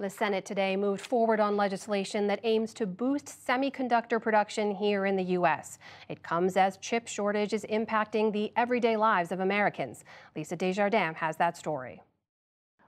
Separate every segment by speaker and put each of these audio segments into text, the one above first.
Speaker 1: The Senate today moved forward on legislation that aims to boost semiconductor production here in the U.S. It comes as chip shortage is impacting the everyday lives of Americans. Lisa Desjardins has that story.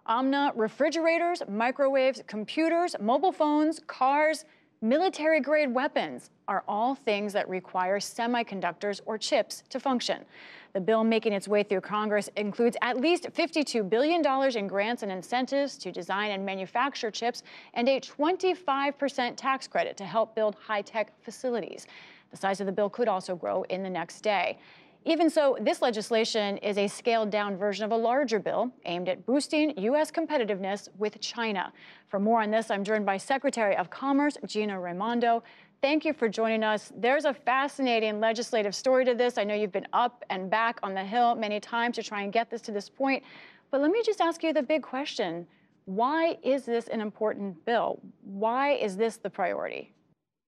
Speaker 2: Omna refrigerators, microwaves, computers, mobile phones, cars, military grade weapons are all things that require semiconductors or chips to function. The bill making its way through Congress includes at least $52 billion in grants and incentives to design and manufacture chips and a 25% tax credit to help build high tech facilities. The size of the bill could also grow in the next day. Even so, this legislation is a scaled down version of a larger bill aimed at boosting U.S. competitiveness with China. For more on this, I'm joined by Secretary of Commerce Gina Raimondo. Thank you for joining us. There's a fascinating legislative story to this. I know you've been up and back on the Hill many times to try and get this to this point. But let me just ask you the big question why is this an important bill? Why is this the priority?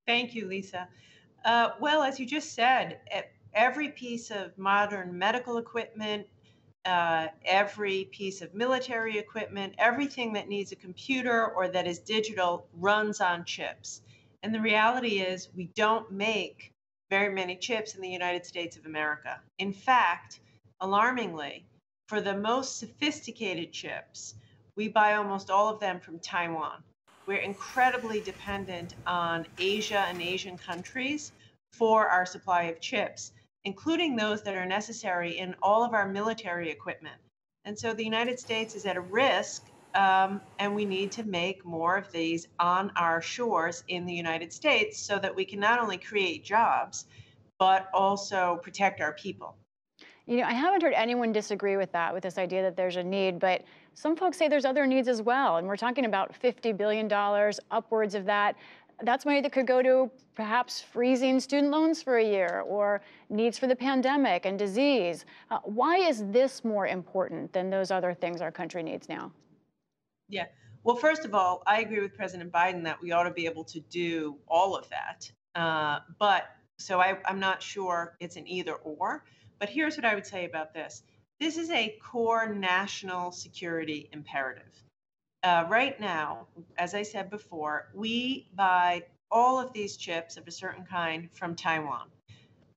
Speaker 3: Thank you, Lisa. Uh, well, as you just said, every piece of modern medical equipment, uh, every piece of military equipment, everything that needs a computer or that is digital runs on chips. And the reality is, we don't make very many chips in the United States of America. In fact, alarmingly, for the most sophisticated chips, we buy almost all of them from Taiwan. We're incredibly dependent on Asia and Asian countries for our supply of chips including those that are necessary in all of our military equipment. And so the United States is at a risk, um, and we need to make more of these on our shores in the United States so that we can not only create jobs, but also protect our people.
Speaker 2: You know, I haven't heard anyone disagree with that, with this idea that there's a need, but some folks say there's other needs as well. And we're talking about $50 billion, upwards of that that's money that could go to perhaps freezing student loans for a year or needs for the pandemic and disease. Uh, why is this more important than those other things our country needs now?
Speaker 3: Yeah. Well, first of all, I agree with President Biden that we ought to be able to do all of that. Uh, but so I, I'm not sure it's an either or. But here's what I would say about this this is a core national security imperative uh, right now, as I said before, we buy all of these chips of a certain kind from Taiwan.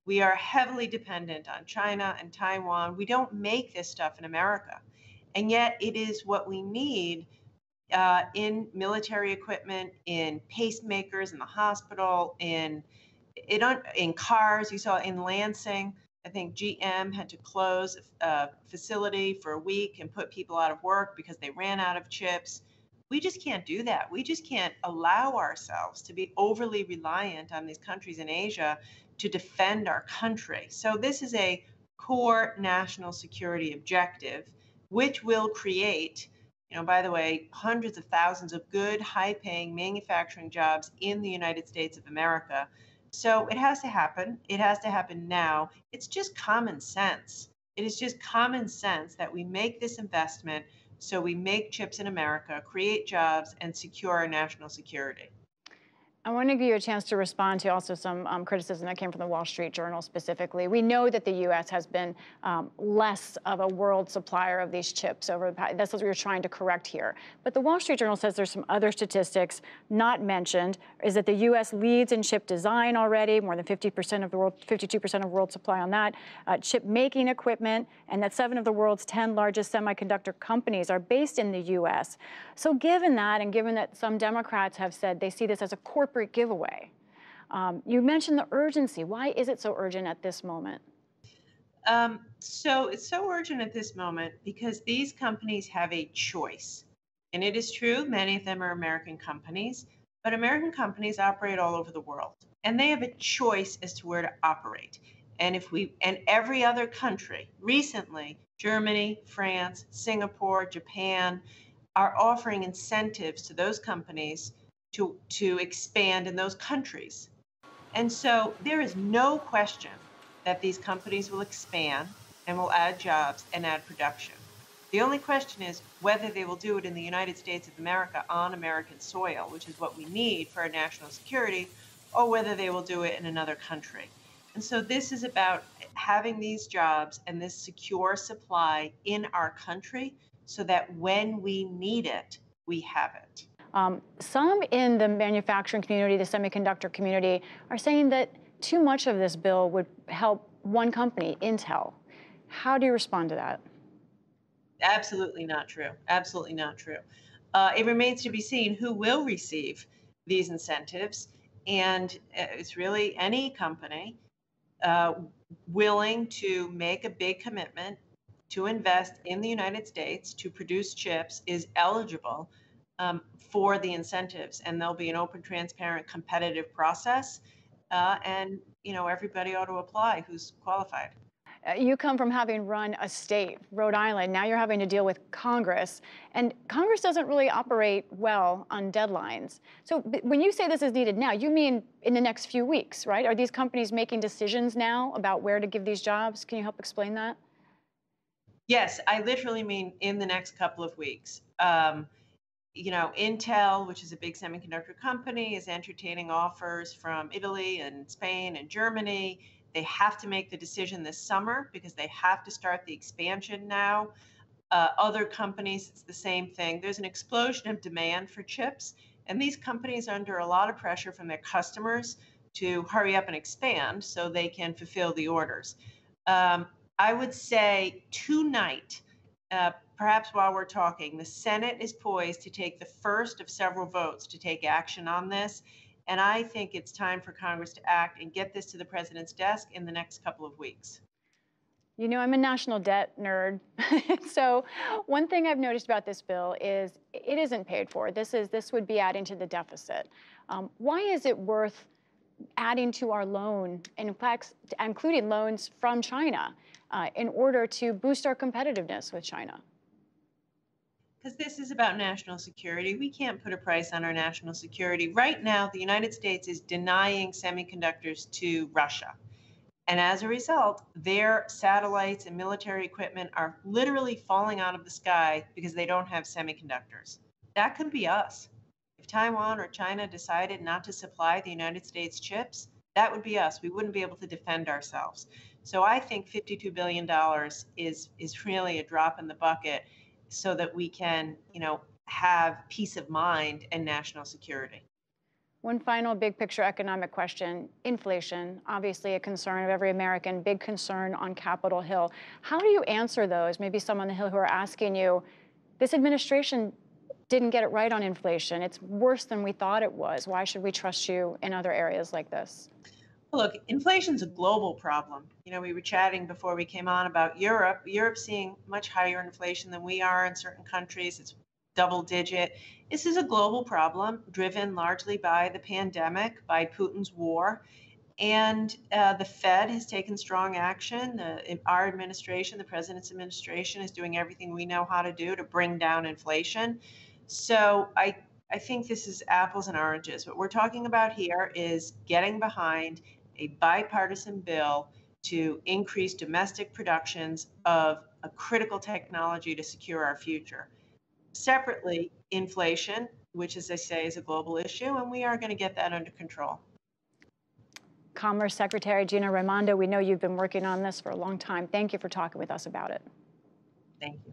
Speaker 3: We are heavily dependent on China and Taiwan. We don't make this stuff in America. And yet, it is what we need uh, in military equipment, in pacemakers in the hospital, in, in, in cars. You saw in Lansing, I think GM had to close a facility for a week and put people out of work because they ran out of chips. We just can't do that. We just can't allow ourselves to be overly reliant on these countries in Asia to defend our country. So, this is a core national security objective, which will create, you know, by the way, hundreds of thousands of good, high paying manufacturing jobs in the United States of America so it has to happen. It has to happen now. It's just common sense. It is just common sense that we make this investment so we make chips in America, create jobs, and secure our national security.
Speaker 2: I want to give you a chance to respond to also some um, criticism that came from the Wall Street Journal specifically. We know that the U.S. has been um, less of a world supplier of these chips over the past. That's what we're trying to correct here. But the Wall Street Journal says there's some other statistics not mentioned. Is that the U.S. leads in chip design already, more than 50% of the world, 52% of world supply on that, uh, chip making equipment, and that seven of the world's 10 largest semiconductor companies are based in the U.S. So given that, and given that some Democrats have said they see this as a corporate giveaway. Um, you mentioned the urgency. Why is it so urgent at this moment?
Speaker 3: Um, so it's so urgent at this moment because these companies have a choice. And it is true, many of them are American companies, but American companies operate all over the world. And they have a choice as to where to operate. And if we and every other country recently, Germany, France, Singapore, Japan, are offering incentives to those companies to, to expand in those countries. And so there is no question that these companies will expand and will add jobs and add production. The only question is whether they will do it in the United States of America on American soil, which is what we need for our national security, or whether they will do it in another country. And so this is about having these jobs and this secure supply in our country so that when we need it, we have it.
Speaker 2: Um, some in the manufacturing community, the semiconductor community, are saying that too much of this bill would help one company, Intel. How do you respond to that?
Speaker 3: Absolutely not true. Absolutely not true. Uh, it remains to be seen who will receive these incentives. And uh, it's really any company uh, willing to make a big commitment to invest in the United States to produce chips is eligible um, for the incentives. And there'll be an open, transparent, competitive process. Uh, and, you know, everybody ought to apply who's qualified.
Speaker 2: Uh, you come from having run a state, Rhode Island. Now you're having to deal with Congress. And Congress doesn't really operate well on deadlines. So when you say this is needed now, you mean in the next few weeks, right? Are these companies making decisions now about where to give these jobs? Can you help explain that?
Speaker 3: Yes, I literally mean in the next couple of weeks. Um, you know, Intel, which is a big semiconductor company, is entertaining offers from Italy and Spain and Germany they have to make the decision this summer because they have to start the expansion now. Uh, other companies, it's the same thing. There's an explosion of demand for chips, and these companies are under a lot of pressure from their customers to hurry up and expand so they can fulfill the orders. Um, I would say tonight, uh, perhaps while we're talking, the Senate is poised to take the first of several votes to take action on this. And I think it's time for Congress to act and get this to the president's desk in the next couple of weeks.
Speaker 2: You know, I'm a national debt nerd. so one thing I've noticed about this bill is it isn't paid for. This is this would be adding to the deficit. Um, why is it worth adding to our loan, in fact, including loans from China, uh, in order to boost our competitiveness with China?
Speaker 3: because this is about national security. We can't put a price on our national security. Right now, the United States is denying semiconductors to Russia. And as a result, their satellites and military equipment are literally falling out of the sky because they don't have semiconductors. That could be us. If Taiwan or China decided not to supply the United States chips, that would be us. We wouldn't be able to defend ourselves. So I think $52 billion is, is really a drop in the bucket so that we can, you know, have peace of mind and national security.
Speaker 2: One final big picture economic question inflation, obviously a concern of every American, big concern on Capitol Hill. How do you answer those? Maybe some on the Hill who are asking you, this administration didn't get it right on inflation. It's worse than we thought it was. Why should we trust you in other areas like this?
Speaker 3: Look, inflation's a global problem. You know, we were chatting before we came on about Europe. Europe's seeing much higher inflation than we are in certain countries. It's double digit. This is a global problem driven largely by the pandemic, by Putin's war. And uh, the Fed has taken strong action. Uh, our administration, the president's administration, is doing everything we know how to do to bring down inflation. So I, I think this is apples and oranges. What we're talking about here is getting behind a bipartisan bill to increase domestic productions of a critical technology to secure our future. Separately, inflation, which, as I say, is a global issue, and we are going to get that under control.
Speaker 2: Commerce Secretary Gina Raimondo, we know you've been working on this for a long time. Thank you for talking with us about it.
Speaker 3: Thank you.